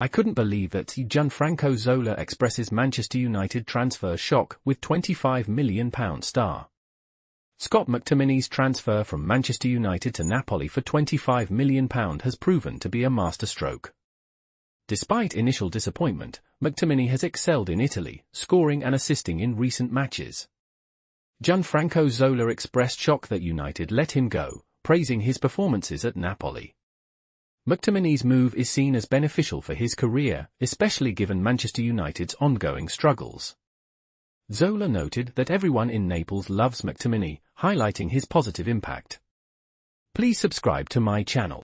I couldn't believe that Gianfranco Zola expresses Manchester United transfer shock with £25 million star. Scott McTominay's transfer from Manchester United to Napoli for £25 million has proven to be a masterstroke. Despite initial disappointment, McTominay has excelled in Italy, scoring and assisting in recent matches. Gianfranco Zola expressed shock that United let him go, praising his performances at Napoli. McTominay's move is seen as beneficial for his career, especially given Manchester United's ongoing struggles. Zola noted that everyone in Naples loves McTominay, highlighting his positive impact. Please subscribe to my channel.